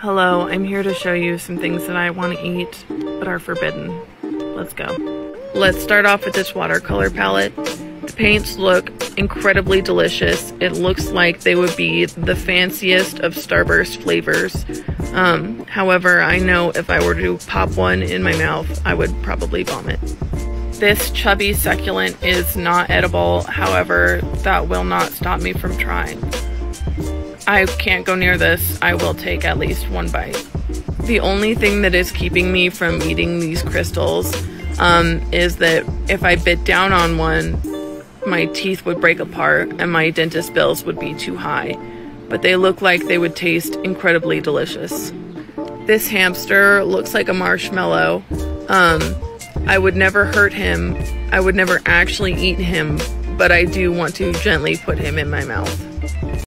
Hello, I'm here to show you some things that I want to eat but are forbidden. Let's go. Let's start off with this watercolor palette. The paints look incredibly delicious. It looks like they would be the fanciest of Starburst flavors. Um, however, I know if I were to pop one in my mouth, I would probably vomit. This chubby succulent is not edible, however, that will not stop me from trying. I can't go near this. I will take at least one bite. The only thing that is keeping me from eating these crystals um, is that if I bit down on one, my teeth would break apart and my dentist bills would be too high. But they look like they would taste incredibly delicious. This hamster looks like a marshmallow. Um, I would never hurt him. I would never actually eat him, but I do want to gently put him in my mouth.